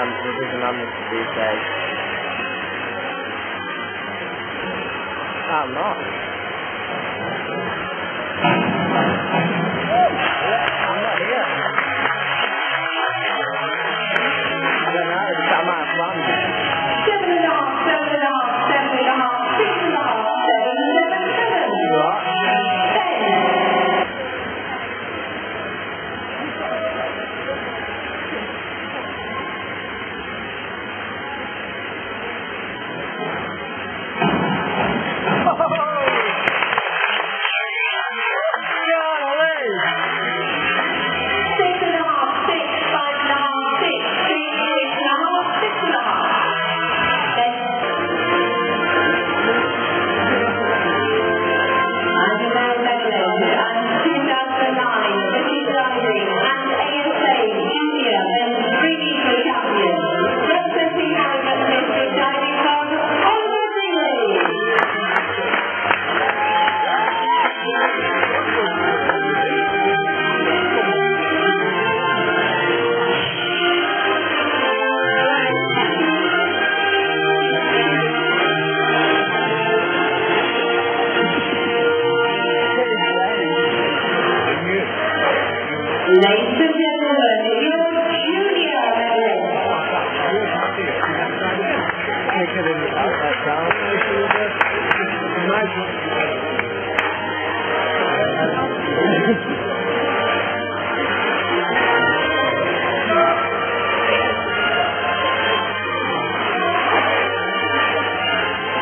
I'm. I not. Ladies and gentlemen, Julia Reynolds.